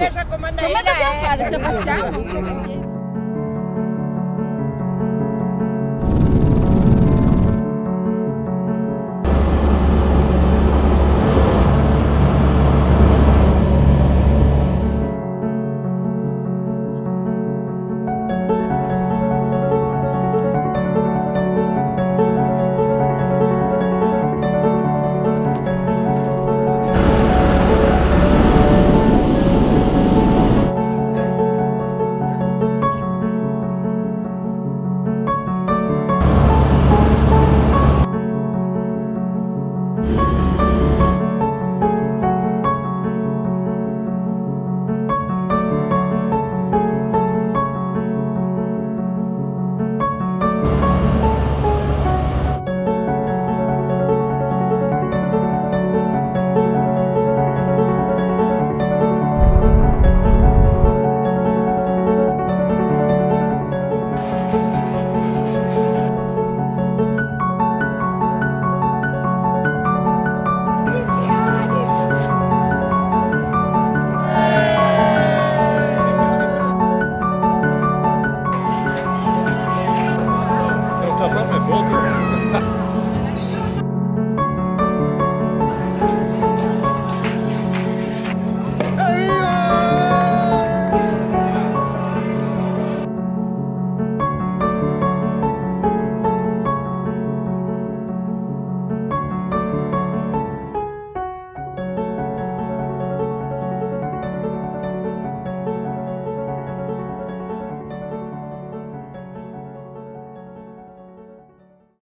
Deixa come lei. é. dobbiamo? Eu é